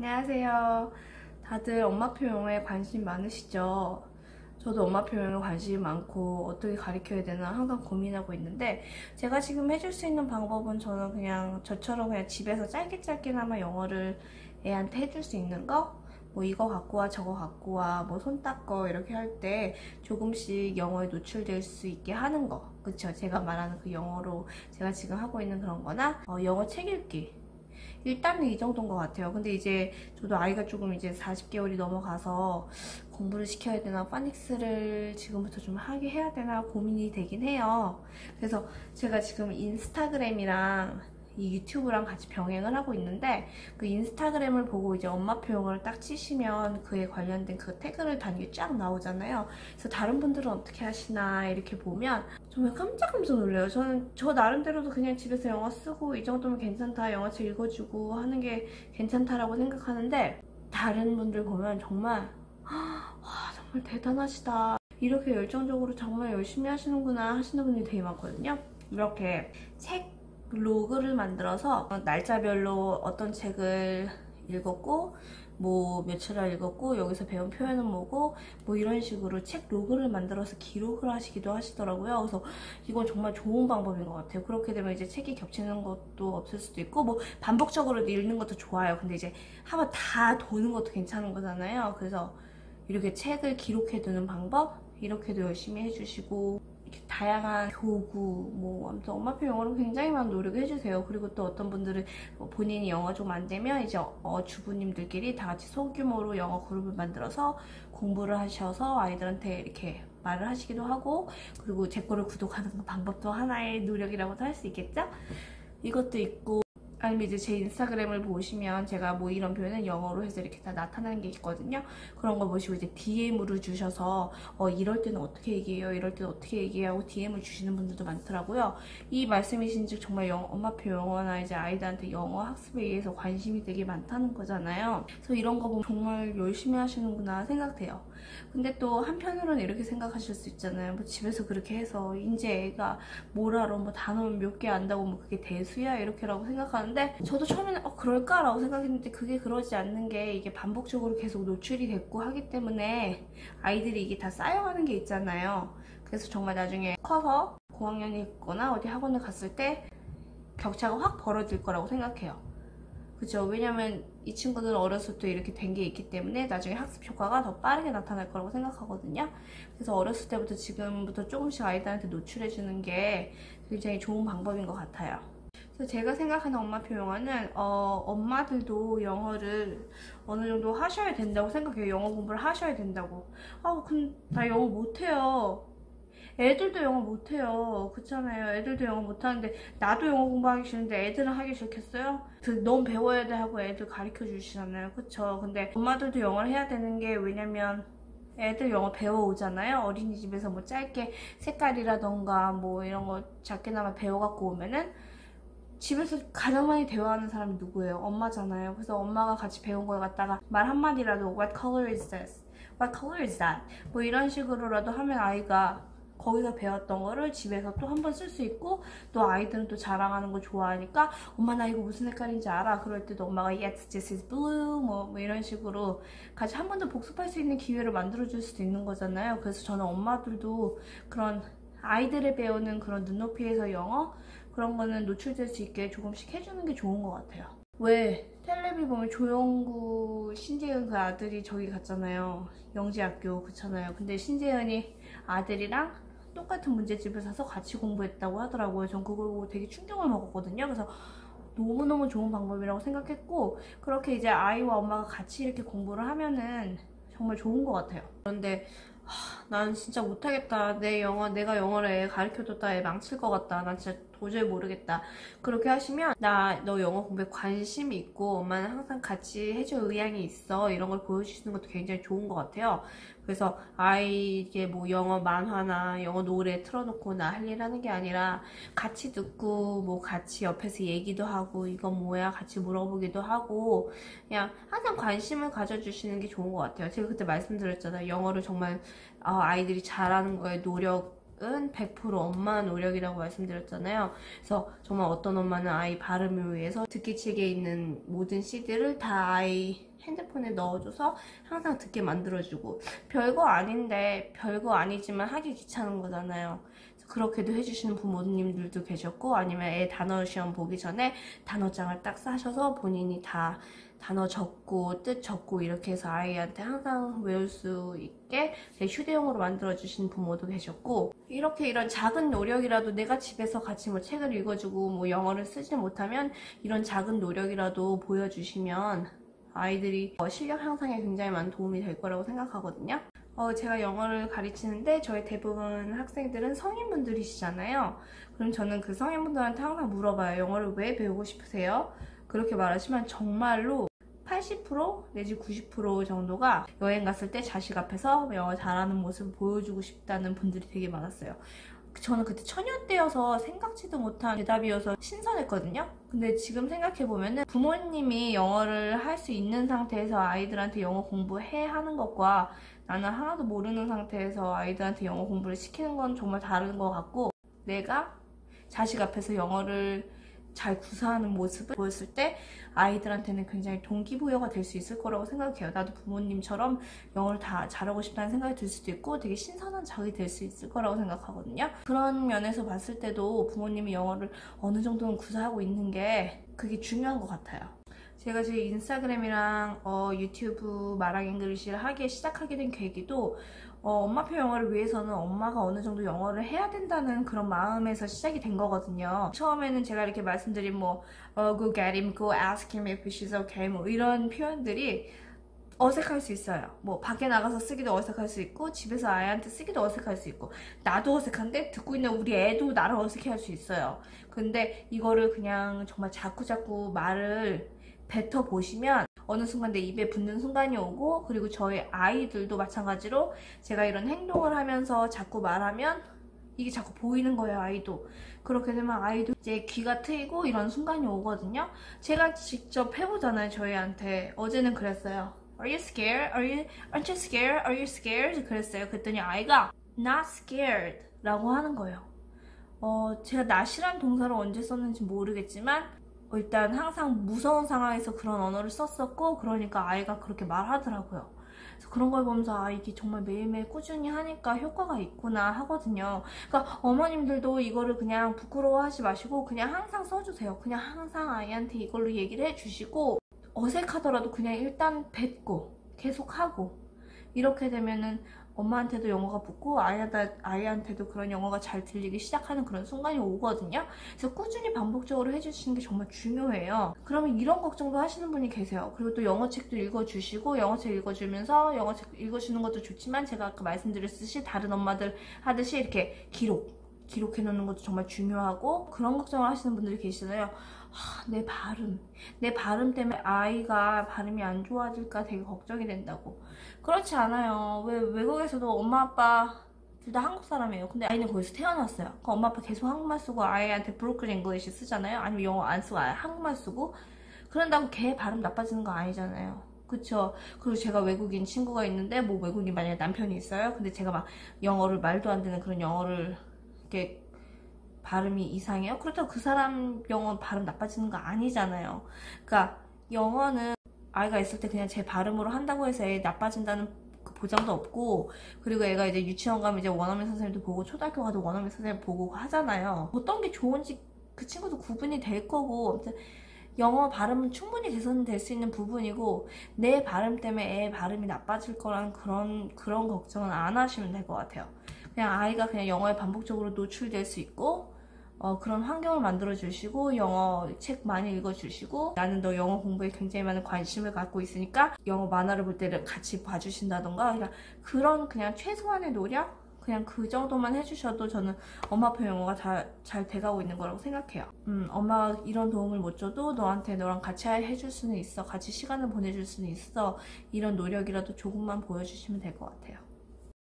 안녕하세요. 다들 엄마표 영어에 관심 많으시죠? 저도 엄마표 영어에 관심이 많고 어떻게 가르쳐야 되나 항상 고민하고 있는데 제가 지금 해줄 수 있는 방법은 저는 그냥 저처럼 그냥 집에서 짧게 짧게나마 영어를 애한테 해줄 수 있는 거? 뭐 이거 갖고 와 저거 갖고 와 뭐 손 닦어 이렇게 할 때 조금씩 영어에 노출될 수 있게 하는 거 그쵸 제가 말하는 그 영어로 제가 지금 하고 있는 그런 거나 어, 영어 책 읽기 일단은 이 정도인 것 같아요. 근데 이제 저도 아이가 조금 이제 40개월이 넘어가서 공부를 시켜야 되나 파닉스를 지금부터 좀 하게 해야 되나 고민이 되긴 해요. 그래서 제가 지금 인스타그램이랑 이 유튜브랑 같이 병행을 하고 있는데 그 인스타그램을 보고 이제 엄마표 영어를 딱 치시면 그에 관련된 그 태그를 단계 쫙 나오잖아요. 그래서 다른 분들은 어떻게 하시나 이렇게 보면 정말 깜짝깜짝 놀래요. 저는 저 나름대로도 그냥 집에서 영어 쓰고 이 정도면 괜찮다 영어책 읽어주고 하는 게 괜찮다라고 생각하는데 다른 분들 보면 정말 와 정말 대단하시다. 이렇게 열정적으로 정말 열심히 하시는구나 하시는 분들이 되게 많거든요. 이렇게 책 로그를 만들어서 날짜별로 어떤 책을 읽었고 뭐 며칠을 읽었고 여기서 배운 표현은 뭐고 뭐 이런 식으로 책 로그를 만들어서 기록을 하시기도 하시더라고요. 그래서 이건 정말 좋은 방법인 것 같아요. 그렇게 되면 이제 책이 겹치는 것도 없을 수도 있고 뭐 반복적으로 읽는 것도 좋아요. 근데 이제 한번 다 도는 것도 괜찮은 거잖아요. 그래서 이렇게 책을 기록해 두는 방법 이렇게도 열심히 해주시고 이렇게 다양한 교구, 뭐 아무튼 엄마표 영어로 굉장히 많은 노력을 해주세요. 그리고 또 어떤 분들은 뭐 본인이 영어 좀 안 되면 이제 어, 주부님들끼리 다 같이 소규모로 영어 그룹을 만들어서 공부를 하셔서 아이들한테 이렇게 말을 하시기도 하고 그리고 제 거를 구독하는 방법도 하나의 노력이라고도 할 수 있겠죠? 이것도 있고 아니면 이제 제 인스타그램을 보시면 제가 뭐 이런 표현은 영어로 해서 이렇게 다 나타나는 게 있거든요. 그런 거 보시고 이제 DM으로 주셔서 어 이럴 때는 어떻게 얘기해요? 이럴 때는 어떻게 얘기하고 DM을 주시는 분들도 많더라고요. 이 말씀이신 즉 정말 영, 엄마표 영어나 이제 아이들한테 영어 학습에 의해서 관심이 되게 많다는 거잖아요. 그래서 이런 거 보면 정말 열심히 하시는구나 생각돼요. 근데 또 한편으로는 이렇게 생각하실 수 있잖아요. 뭐 집에서 그렇게 해서 이제 애가 뭘 알아? 뭐 단어 몇개 안다고 뭐 그게 대수야? 이렇게라고 생각하는 하는데 저도 처음에는 어 그럴까라고 생각했는데 그게 그러지 않는 게 이게 반복적으로 계속 노출이 됐고 하기 때문에 아이들이 이게 다 쌓여가는 게 있잖아요. 그래서 정말 나중에 커서 고학년이 있거나 어디 학원을 갔을 때 격차가 확 벌어질 거라고 생각해요. 그죠? 왜냐면 이 친구들은 어렸을 때 이렇게 된 게 있기 때문에 나중에 학습 효과가 더 빠르게 나타날 거라고 생각하거든요. 그래서 어렸을 때부터 지금부터 조금씩 아이들한테 노출해 주는 게 굉장히 좋은 방법인 것 같아요. 그래서 제가 생각하는 엄마표 영어는 어, 엄마들도 영어를 어느 정도 하셔야 된다고 생각해요. 영어 공부를 하셔야 된다고. 아, 근데 나 영어 못해요. 애들도 영어 못해요. 그렇잖아요. 애들도 영어 못하는데 나도 영어 공부하기 싫은데 애들은 하기 싫겠어요? 그 너무 배워야 돼 하고 애들 가르쳐 주시잖아요. 그쵸? 근데 엄마들도 영어를 해야 되는 게 왜냐면 애들 영어 배워오잖아요. 어린이집에서 뭐 짧게 색깔이라던가 뭐 이런 거 작게나마 배워갖고 오면은 집에서 가장 많이 대화하는 사람이 누구예요? 엄마잖아요. 그래서 엄마가 같이 배운 걸 갖다가 말 한마디라도 What color is this? What color is that? 뭐 이런 식으로라도 하면 아이가 거기서 배웠던 거를 집에서 또 한 번 쓸 수 있고 또 아이들은 또 자랑하는 거 좋아하니까 엄마 나 이거 무슨 색깔인지 알아? 그럴 때도 엄마가 Yes, this is blue 뭐, 뭐 이런 식으로 같이 한 번 더 복습할 수 있는 기회를 만들어 줄 수도 있는 거잖아요. 그래서 저는 엄마들도 그런 아이들의 배우는 그런 눈높이에서 영어 그런 거는 노출될 수 있게 조금씩 해주는 게 좋은 것 같아요. 왜 텔레비 보면 조영구, 신재은 그 아들이 저기 갔잖아요. 영지학교 그렇잖아요. 근데 신재은이 아들이랑 똑같은 문제집을 사서 같이 공부했다고 하더라고요. 전 그걸 보고 되게 충격을 먹었거든요. 그래서 너무너무 좋은 방법이라고 생각했고 그렇게 이제 아이와 엄마가 같이 이렇게 공부를 하면은 정말 좋은 것 같아요. 그런데 하, 난 진짜 못하겠다. 내 영어, 내가 영어를 애 가르쳐줬다. 애 망칠 것 같다. 난 진짜 도저히 모르겠다. 그렇게 하시면 나 너 영어 공부에 관심이 있고 엄마는 항상 같이 해줄 의향이 있어. 이런 걸 보여주시는 것도 굉장히 좋은 것 같아요. 그래서 아이에게 뭐 영어 만화나 영어 노래 틀어놓고 나 할 일 하는 게 아니라 같이 듣고 뭐 같이 옆에서 얘기도 하고 이건 뭐야 같이 물어보기도 하고 그냥 항상 관심을 가져주시는 게 좋은 것 같아요. 제가 그때 말씀드렸잖아요. 영어를 정말 어, 아이들이 잘하는 거에 노력 은 100% 엄마 노력이라고 말씀드렸잖아요. 그래서 정말 어떤 엄마는 아이 발음을 위해서 듣기 책에 있는 모든 CD를 다 아이 핸드폰에 넣어줘서 항상 듣게 만들어주고 별거 아닌데 별거 아니지만 하기 귀찮은 거잖아요. 그렇게도 해주시는 부모님들도 계셨고 아니면 애 단어 시험 보기 전에 단어장을 딱 싸셔서 본인이 다 단어 적고 뜻 적고 이렇게 해서 아이한테 항상 외울 수 있게 휴대용으로 만들어주신 부모도 계셨고 이렇게 이런 작은 노력이라도 내가 집에서 같이 뭐 책을 읽어주고 뭐 영어를 쓰지 못하면 이런 작은 노력이라도 보여주시면 아이들이 실력 향상에 굉장히 많은 도움이 될 거라고 생각하거든요. 어, 제가 영어를 가르치는데 저희 대부분 학생들은 성인분들이시잖아요. 그럼 저는 그 성인분들한테 항상 물어봐요. 영어를 왜 배우고 싶으세요? 그렇게 말하시면 정말로 80% 내지 90% 정도가 여행 갔을 때 자식 앞에서 영어 잘하는 모습을 보여주고 싶다는 분들이 되게 많았어요. 저는 그때 처녀 때여서 생각지도 못한 대답이어서 신선했거든요. 근데 지금 생각해보면 부모님이 영어를 할 수 있는 상태에서 아이들한테 영어 공부해 하는 것과 나는 하나도 모르는 상태에서 아이들한테 영어 공부를 시키는 건 정말 다른 것 같고 내가 자식 앞에서 영어를 잘 구사하는 모습을 보였을 때 아이들한테는 굉장히 동기부여가 될 수 있을 거라고 생각해요. 나도 부모님처럼 영어를 다 잘하고 싶다는 생각이 들 수도 있고 되게 신선한 자극이 될 수 있을 거라고 생각하거든요. 그런 면에서 봤을 때도 부모님이 영어를 어느 정도는 구사하고 있는 게 그게 중요한 것 같아요. 제가 제 인스타그램이랑 어, 유튜브 마랑 English를 하기 시작하게 된 계기도 어, 엄마표 영어를 위해서는 엄마가 어느 정도 영어를 해야 된다는 그런 마음에서 시작이 된 거거든요. 처음에는 제가 이렇게 말씀드린 뭐 어, go get him, go ask him if she's okay 뭐 이런 표현들이 어색할 수 있어요. 뭐 밖에 나가서 쓰기도 어색할 수 있고 집에서 아이한테 쓰기도 어색할 수 있고 나도 어색한데 듣고 있는 우리 애도 나를 어색해 할 수 있어요. 근데 이거를 그냥 정말 자꾸자꾸 말을 뱉어 보시면 어느 순간 내 입에 붙는 순간이 오고 그리고 저희 아이들도 마찬가지로 제가 이런 행동을 하면서 자꾸 말하면 이게 자꾸 보이는 거예요 아이도. 그렇게 되면 아이도 이제 귀가 트이고 이런 순간이 오거든요. 제가 직접 해보잖아요 저희한테. 어제는 그랬어요. Are you scared? Are you, aren't you scared? Are you scared? 그랬어요. 그랬더니 아이가 not scared. 라고 하는 거예요. 어, 제가 not이란 동사를 언제 썼는지 모르겠지만 일단 항상 무서운 상황에서 그런 언어를 썼었고 그러니까 아이가 그렇게 말하더라고요. 그래서 그런 걸 보면서 아 이게 정말 매일매일 꾸준히 하니까 효과가 있구나 하거든요. 그러니까 어머님들도 이거를 그냥 부끄러워하지 마시고 그냥 항상 써주세요. 그냥 항상 아이한테 이걸로 얘기를 해주시고 어색하더라도 그냥 일단 뱉고 계속 하고 이렇게 되면은 엄마한테도 영어가 붙고 아이한테, 도 그런 영어가 잘 들리기 시작하는 그런 순간이 오거든요. 그래서 꾸준히 반복적으로 해주시는 게 정말 중요해요. 그러면 이런 걱정도 하시는 분이 계세요. 그리고 또 영어책도 읽어주시고 영어책 읽어주면서 영어책 읽어주는 것도 좋지만 제가 아까 말씀드렸듯이 다른 엄마들 하듯이 이렇게 기록 기록해 놓는 것도 정말 중요하고 그런 걱정을 하시는 분들이 계시잖아요. 하, 내 발음, 내 발음 때문에 아이가 발음이 안 좋아질까 되게 걱정이 된다고. 그렇지 않아요. 왜 외국에서도 엄마 아빠 둘 다 한국 사람이에요. 근데 아이는 거기서 태어났어요. 그 엄마 아빠 계속 한국말 쓰고 아이한테 broken English 쓰잖아요. 아니면 영어 안 쓰고 한국말 쓰고 그런다고 걔 발음 나빠지는 거 아니잖아요. 그쵸. 그리고 제가 외국인 친구가 있는데, 뭐 외국인 만약에 남편이 있어요. 근데 제가 막 영어를 말도 안 되는 그런 영어를 이렇게 발음이 이상해요? 그렇다고 그 사람 영어 발음 나빠지는 거 아니잖아요. 그러니까 영어는 아이가 있을 때 그냥 제 발음으로 한다고 해서 애 나빠진다는 그 보장도 없고 그리고 애가 이제 유치원 가면 이제 원어민 선생님도 보고 초등학교 가도 원어민 선생님 보고 하잖아요. 어떤 게 좋은지 그 친구도 구분이 될 거고 영어 발음은 충분히 개선될 수 있는 부분이고 내 발음 때문에 애 발음이 나빠질 거란 그런 그런 걱정은 안 하시면 될 것 같아요. 그냥 아이가 그냥 영어에 반복적으로 노출될 수 있고 어, 그런 환경을 만들어 주시고 영어 책 많이 읽어 주시고 나는 너 영어 공부에 굉장히 많은 관심을 갖고 있으니까 영어 만화를 볼 때를 같이 봐주신다던가 그냥 그런 그냥 최소한의 노력 그냥 그 정도만 해주셔도 저는 엄마표 영어가 다, 잘 돼가고 있는 거라고 생각해요. 음, 엄마가 이런 도움을 못 줘도 너한테 너랑 같이 해줄 수는 있어. 같이 시간을 보내줄 수는 있어. 이런 노력이라도 조금만 보여주시면 될 것 같아요.